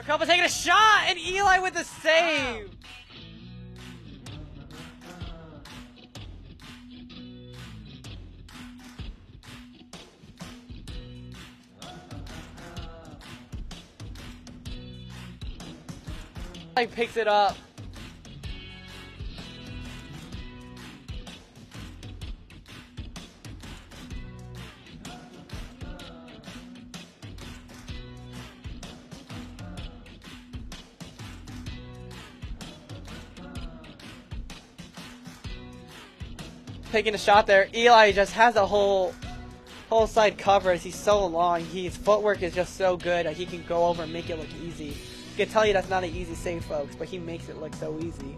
Maricopa taking a shot, and Eli with the save. Eli picks it up. Taking a shot there. Eli just has a whole whole side cover as he's so long. His footwork is just so good that he can go over and make it look easy. I can tell you that's not an easy save, folks, but he makes it look so easy.